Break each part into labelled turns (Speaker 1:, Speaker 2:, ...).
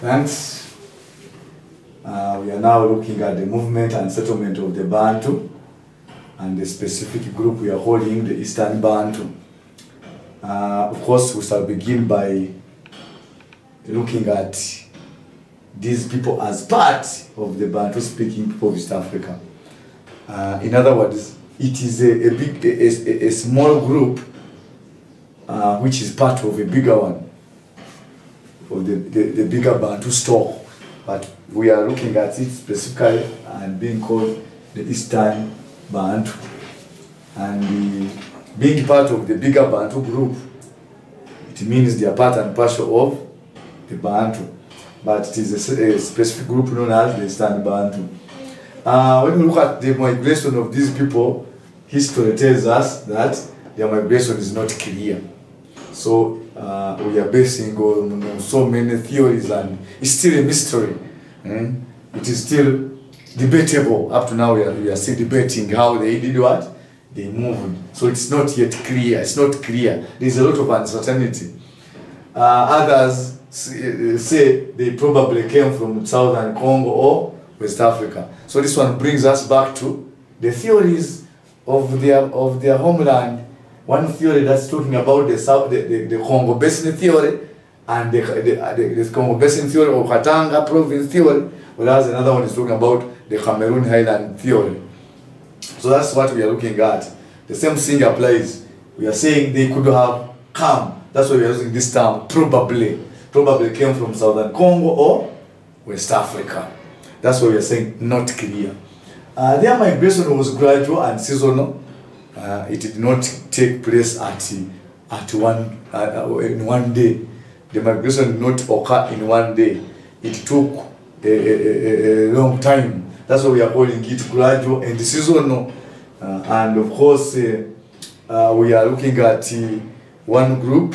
Speaker 1: Thanks. Uh, we are now looking at the movement and settlement of the Bantu and the specific group we are holding, the Eastern Bantu. Uh, of course, we shall begin by looking at these people as part of the Bantu speaking people of East Africa. Uh, in other words, it is a, a big, a, a small group uh, which is part of a bigger one, of the, the, the bigger Bantu store. But we are looking at it specifically and being called the Eastern Bantu. And being part of the bigger Bantu group, it means they are part and parcel of the Bantu. But it is a, a specific group known as the Eastern Bantu. Uh, when we look at the migration of these people, history tells us that their migration is not clear. So uh, we are basing on so many theories and it's still a mystery. Mm? It is still debatable. Up to now we are, we are still debating how they did what? They moved. So it's not yet clear. It's not clear. There's a lot of uncertainty. Uh, others say they probably came from southern Congo or West Africa. So this one brings us back to the theories of their of their homeland. One theory that's talking about the South, the, the, the Congo Basin theory, and the, the, the, Congo Basin theory or Katanga province theory, whereas another one is talking about the Cameroon Highland theory. So that's what we are looking at. The same thing applies. We are saying they could have come. That's why we are using this term, probably. Probably came from southern Congo or West Africa. That's why we are saying not clear. Uh, their migration was gradual and seasonal. Uh, it did not take place at, at one, uh, in one day. The migration did not occur in one day. It took a, a, a, long time. That's why we are calling it gradual and seasonal. Uh, and of course, uh, uh, we are looking at uh, one group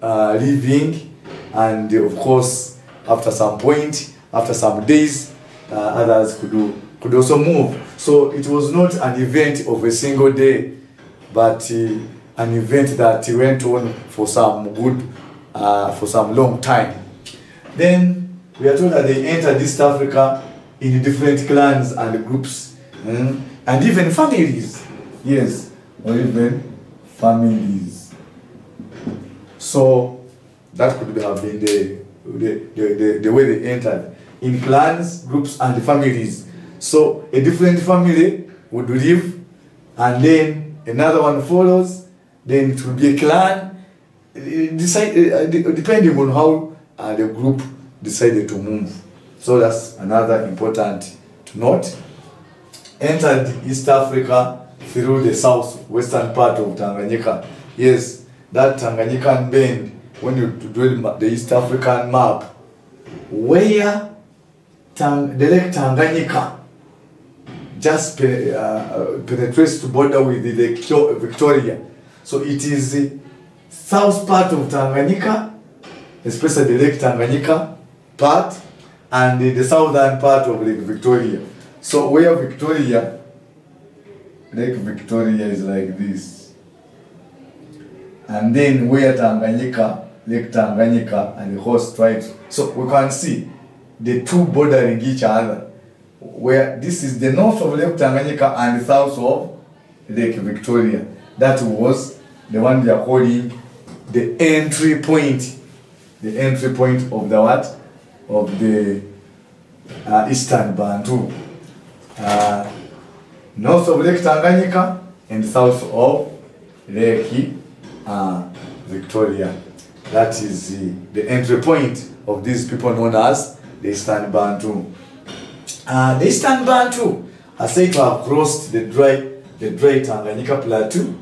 Speaker 1: uh, leaving, and of course, after some point, after some days, others could do, could also move. So it was not an event of a single day, but uh, an event that went on for some good, uh, for some long time. Then we are told that they entered East Africa in different clans and groups, mm, and even families. Yes, or even families. So that could have been the, the, the, the, the way they entered in clans, groups, and families. So a different family would live, and then another one follows. Then it will be a clan, eh, decide, uh, depending on how uh, the group decided to move. So that's another important to note. Entered East Africa through the southwestern part of Tanganyika. Yes, that Tanganyikan bend, when you do the East African map, where Tang, the Lake Tanganyika just pe- uh, penetrates to border with the Victoria. So it is the south part of Tanganyika, especially the Lake Tanganyika part, and the, the southern part of Lake Victoria. So where Victoria, Lake Victoria is like this. And then where Tanganyika, Lake Tanganyika and the host tribes. So we can see the two bordering each other. Where this is the north of Lake Tanganyika and the south of Lake Victoria. That was the one they are calling the entry point. The entry point of the what? Of the uh, Eastern Bantu. Uh, north of Lake Tanganyika and south of Lake uh, Victoria. That is the, the entry point of these people known as the Eastern Bantu. Uh, the Eastern Bantu are said to have crossed the dry, the dry Tanganyika plateau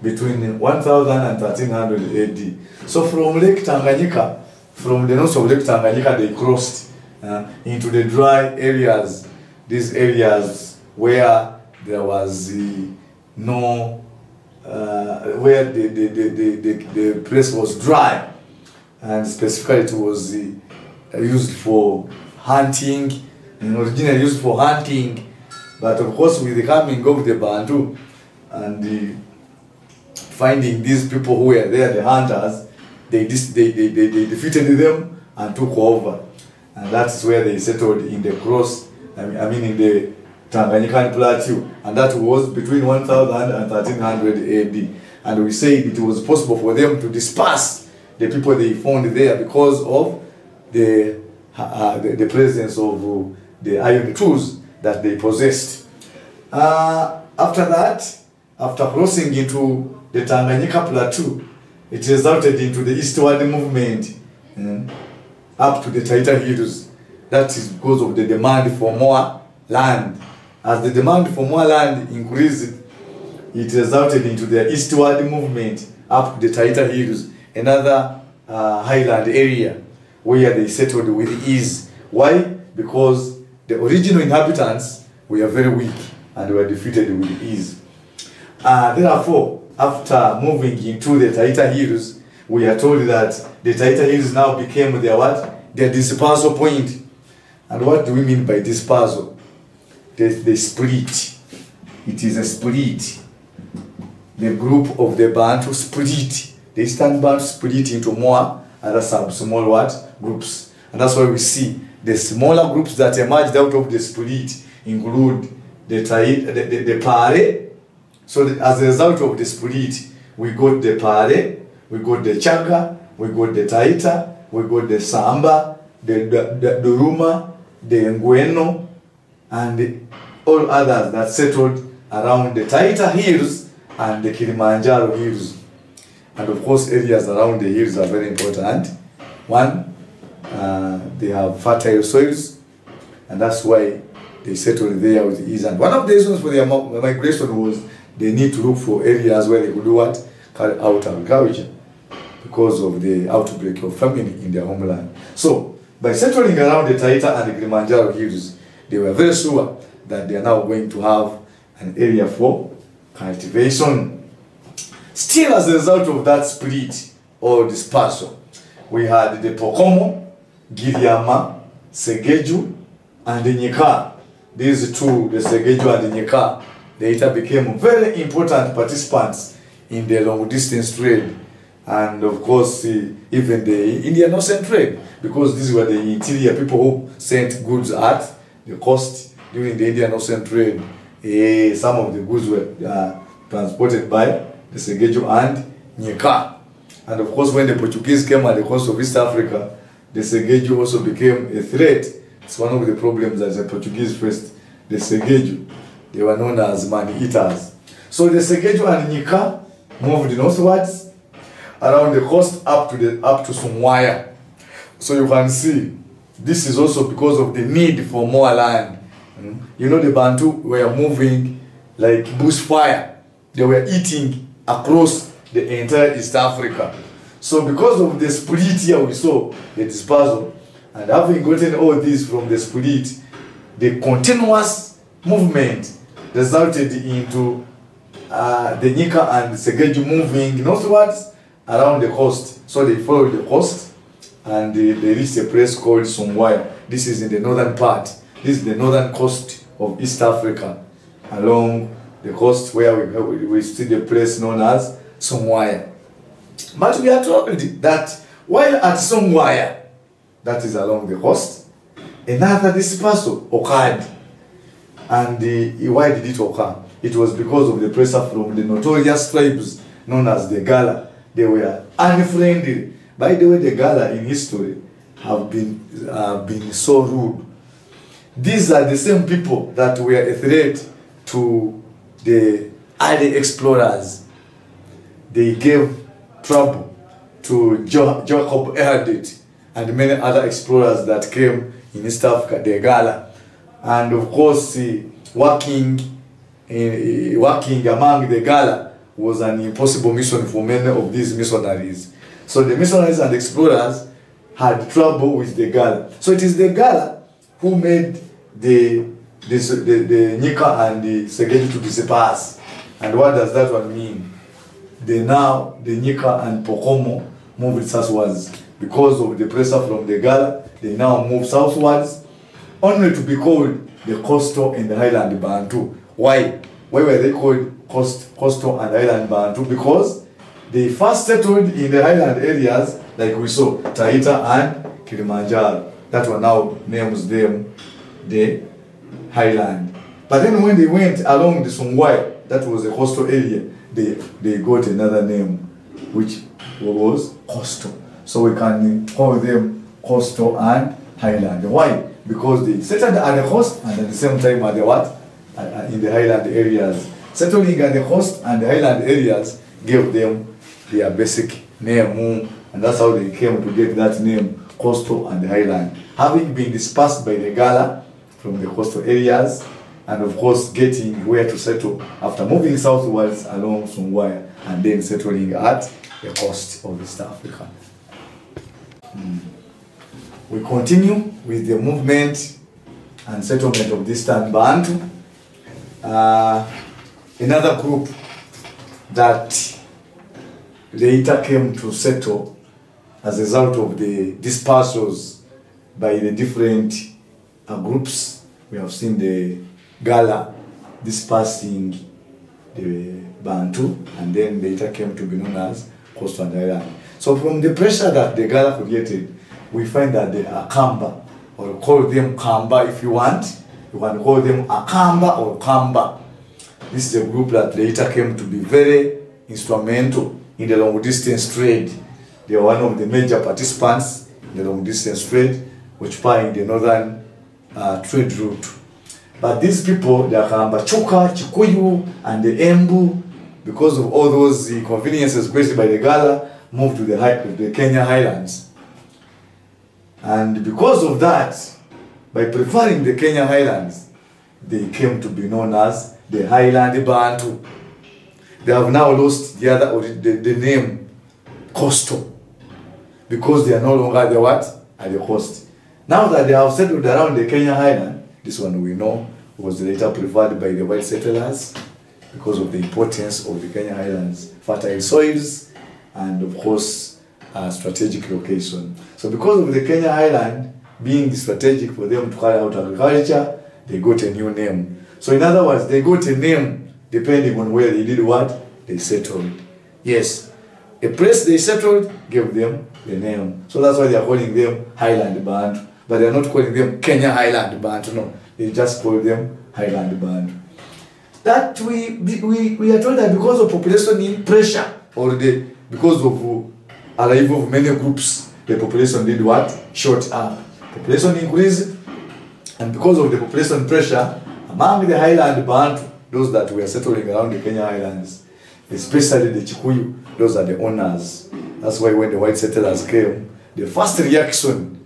Speaker 1: between 1000 and 1300 AD. So from Lake Tanganyika, from the north of Lake Tanganyika, they crossed uh, into the dry areas, these areas where there was uh, no, uh, where the, the, the, the, the, the place was dry, and specifically it was uh, used for hunting, and originally used for hunting, but of course with the coming of the Bantu and the finding these people who were there, the hunters, they, they, they, they, they defeated them and took over. and that's where they settled in the cross, I mean, I mean in the Tanganyikan Plateau, and that was between 1000 and 1300 AD. And we say it was possible for them to disperse the people they found there because of the, uh, the, the presence of uh, the iron tools that they possessed. Uh, after that, after crossing into the Tanganyika Plateau, it resulted into the eastward movement mm, up to the Taita Hills. That is because of the demand for more land. As the demand for more land increased, it resulted into the eastward movement up to the Taita Hills, another uh, highland area where they settled with ease. Why? Because the original inhabitants were very weak and were defeated with ease. Uh, therefore, after moving into the Taita Hills, we are told that the Taita Hills now became their what? Their dispersal point. And what do we mean by dispersal? The, the split. It is a split. The group of the Bantu split. The Eastern Bantu split into more other sub small what? Groups. And that's why we see the smaller groups that emerged out of the split include the, the, the, the Pare. So the, as a result of the split, we got the Pare, we got the Chaga, we got the Taita, we got the Samba, the, the, the the Ngueno, and all others that settled around the Taita Hills and the Kilimanjaro Hills. And of course, areas around the hills are very important. One, uh, they have fertile soils, and that's why they settled there with ease. And one of the reasons for their migration was they need to look for areas where they could do what? Carry out agriculture because of the outbreak of famine in their homeland. So, by settling around the Taita and the Kilimanjaro hills, they were very sure that they are now going to have an area for cultivation. Still, as a result of that split or dispersal, we had the Pokomo, Giriama, Segeju, and Nyika. These two, the Segeju and Nyika, later became very important participants in the long distance trade. And of course, eh, even the Indian Ocean trade, because these were the interior people who sent goods at the coast during the Indian Ocean trade. Eh, some of the goods were uh, transported by the Segeju and Nyika. And of course, when the Portuguese came at the coast of East Africa, the Segeju also became a threat. It's one of the problems that the Portuguese faced. The Segeju, they were known as man eaters. So the Segeju and Nika moved northwards around the coast up to the up to Shungwaya. So you can see this is also because of the need for more land. Mm. You know the Bantu were moving like bushfire. They were eating across the entire East Africa. So because of the split here we saw the dispersal and having gotten all this from the split, the continuous movement resulted into uh, the Nika and Segeju moving northwards around the coast. So they followed the coast and they, they reached a place called Shungwaya. This is in the northern part. This is the northern coast of East Africa, along the coast where we, we, see the place known as Shungwaya. But we are told that while at Shungwaya, that is along the coast, another dispersal occurred. And uh, why did it occur? It was because of the pressure from the notorious tribes known as the Galla. They were unfriendly. By the way, the Galla in history have been, uh, been so rude. These are the same people that were a threat to the early explorers. They gave trouble to jo- Jacob Erhardt and many other explorers that came in East Africa, the Galla. And of course, eh, working, eh, working among the Galla was an impossible mission for many of these missionaries. So the missionaries and explorers had trouble with the Galla. So it is the Galla who made the the the, the Nika and the Segeju to disperse. And what does that one mean? They now the Nika and Pokomo moved southwards because of the pressure from the Galla. They now move southwards, only to be called the coastal and the highland Bantu. Why? Why were they called coast, coastal and highland Bantu? Because they first settled in the highland areas, like we saw, Taita and Kilimanjaro. that one now names them the highland. But then when they went along the Songwai, that was a coastal area, they, they got another name, which was coastal. So we can call them coastal and highland. Why? Because they settled at the coast and at the same time at the what? In the highland areas. Settling at the coast and the highland areas gave them their basic name, and that's how they came to get that name, coastal and highland. Having been dispersed by the Galla from the coastal areas, and of course getting where to settle after moving southwards along Shungwaya and then settling at the coast of East Africa. Mm. We continue with the movement and settlement of Eastern Bantu. Uh, another group that later came to settle as a result of the dispersals by the different uh, groups. We have seen the Galla dispersing the Bantu and then later came to be known as Coastal Island. So from the pressure that the Galla created, we find that the Akamba, or call them Kamba if you want, you can call them Akamba or Kamba. This is a group that later came to be very instrumental in the long distance trade. They are one of the major participants in the long distance trade, which occupying the northern uh, trade route. But these people, the Chuka, Chikuyu, and the Embu, because of all those uh, inconveniences created by the Galla, moved to the, high, the Kenya highlands. And because of that, by preferring the Kenya highlands, they came to be known as the Highland Bantu. They have now lost the other the, the name coastal because they are no longer the what at the coast. Now that they have settled around the Kenya highland, this one we know was later preferred by the white settlers because of the importance of the Kenya highlands, fertile soils, and of course strategic location. So because of the Kenya highland being strategic for them to carry out agriculture, they got a new name. So in other words, they got a name depending on where they did what, they settled. Yes, a place they settled gave them the name. So that's why they are calling them Highland Bantu. But they are not calling them Kenya Highland Bantu, no. They just call them Highland Bantu. That we, we, we are told that because of population in pressure, or the, because of arrival of many groups, the population did what? Short up. Population increased, and because of the population pressure, among the Highland Bantu, those that were settling around the Kenya Islands, especially the Chikuyu, those are the owners. That's why when the white settlers came, the first reaction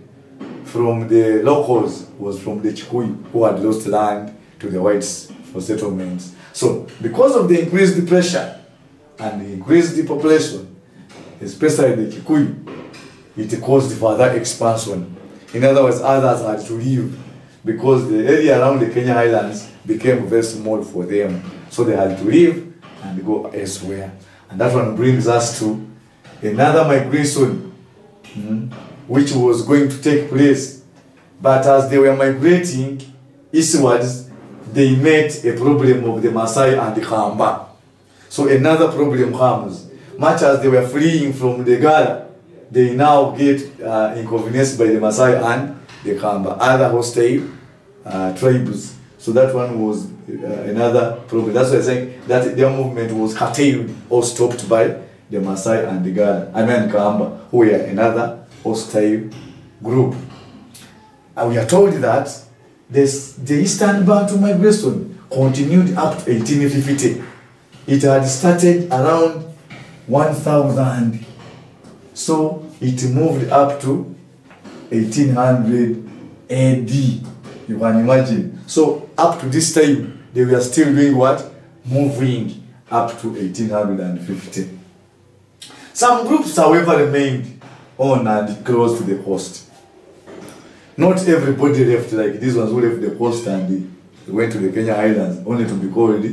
Speaker 1: from the locals was from the Chikuyu who had lost land to the whites for settlements. So because of the increased pressure and the increased population, especially the Kikuyu, it caused further expansion. In other words, others had to leave because the area around the Kenya Highlands became very small for them. So they had to leave and go elsewhere. And that one brings us to another migration hmm, which was going to take place. But as they were migrating eastwards, they met a problem of the Maasai and the Kamba. So another problem comes. Much as they were fleeing from the Galla, they now get uh, inconvenienced by the Maasai and the Kamba, other hostile uh, tribes so that one was uh, another problem. That's why I'm saying that their movement was curtailed or stopped by the Maasai and the Galla, I mean Kamba, who were another hostile group. And we are told that this, the Eastern Bantu migration continued up to 1850. It had started around 1000. So it moved up to 1800 AD. You can imagine. So up to this time, they were still doing what? Moving up to 1850. Some groups, however, remained on and close to the coast. Not everybody left, like these ones who left the coast and went to the Kenya Highlands, only to be called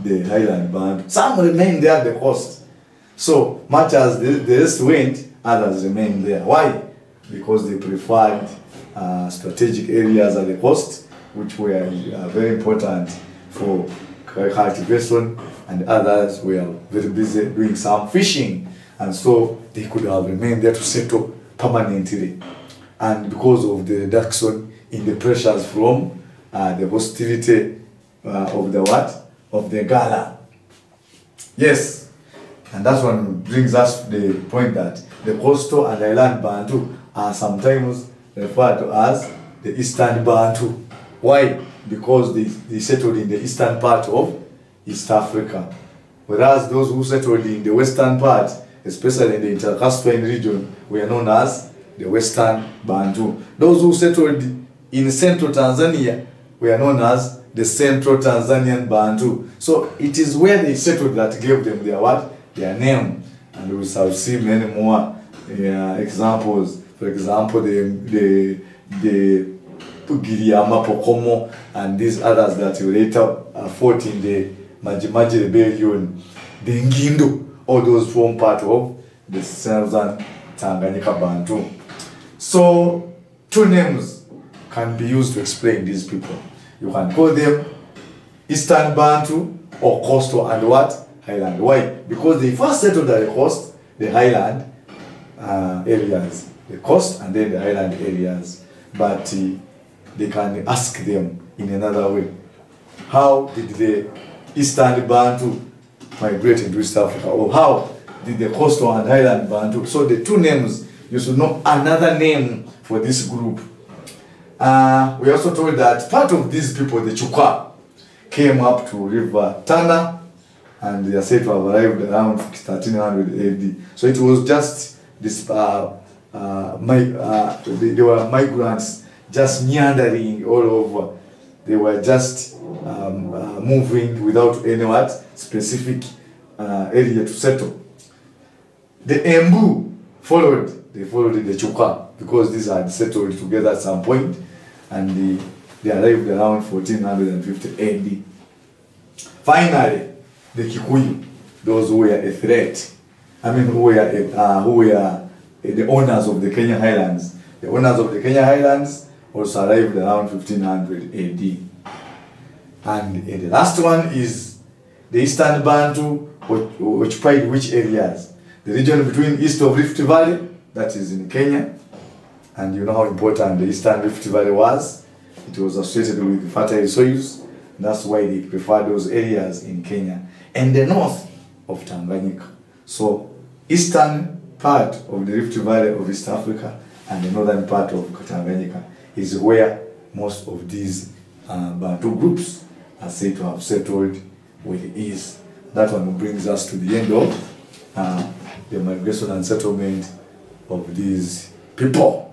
Speaker 1: the Highland Bantu. Some remained there at the coast. So much as the, the rest went, others remained there. Why? Because they preferred uh, strategic areas at the coast which were uh, very important for cultivation, and others were very busy doing some fishing, and so they could have remained there to settle permanently. and because of the reduction in the pressures from uh, the hostility uh, of the what? Of the Galla. Yes, and that one brings us to the point that the coastal and island Bantu are sometimes referred to as the Eastern Bantu. Why? Because they, they settled in the eastern part of East Africa. Whereas those who settled in the western part, especially in the Interlacustrine region, were known as the Western Bantu. Those who settled in central Tanzania were known as the Central Tanzanian Bantu. So it is where they settled that gave them their what? Their name. And we shall see many more examples. For example, the the the Giriama Pokomo and these others that you later fought in the Majimaji rebellion. The Ngindo, all those form part of the Southern Tanganyika Bantu. So two names can be used to explain these people. You can call them Eastern Bantu or coastal and what? Highland. Why? Because they first settled at the coast, the highland uh, areas. The coast and then the highland areas. But uh, they can ask them in another way. How did the Eastern Bantu migrate into East Africa? Or how did the coastal and highland Bantu? So the two names, you should know another name for this group. Uh, we also told that part of these people, the Chuka, came up to River Tana and they are said to have arrived around 1300 AD. So it was just this, uh, uh, my, uh, they, they were migrants just meandering all over. They were just moving without any what specific uh, area to settle. The Embu followed, they followed the Chuka because these had settled together at some point and they, they arrived around 1450 AD. Finally, the Kikuyu, those who were a threat, I mean, who were, uh, who were the owners of the Kenya Highlands. The owners of the Kenya Highlands also arrived around 1500 AD. And the last one is the Eastern Bantu, which occupied which areas? The region between east of Rift Valley, that is in Kenya, and you know how important the Eastern Rift Valley was. It was associated with fertile soils. That's why they prefer those areas in Kenya. And the north of Tanganyika. So, eastern part of the Rift Valley of East Africa and the northern part of Tanganyika is where most of these uh, Bantu groups are said to have settled with ease. That one brings us to the end of uh, the migration and settlement of these people.